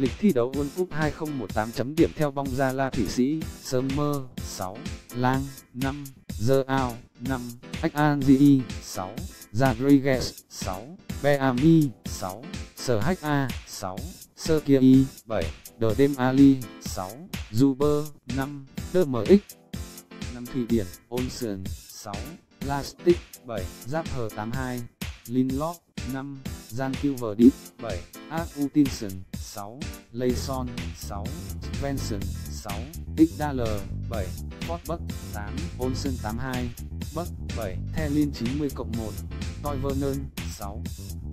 Lịch thi đấu World Cup 2018 chấm điểm theo bong ra La Thủy Sĩ, Summer, 6, Lang, 5, The Ao, 5, Akanji, 6, Rodriguez, 6, Beami, 6, Sở Hách A, 6, Sơ Kia Y, 7, Đờ Đêm Ali, 6, Zuber, 5, Đơ MX, 5 Thụy Điển, Olsen, 6, Lastic, 7, Giáp Hờ 82, Linlock, 5, Gian Kilverdip, 7, Agutinson, 6, Layson, 6, Svensson, 6, Igdal, 7, Forsberg, 8, Olsen 82, Buck, 7, Thelin 90 cộng 1, Toivonen, 6.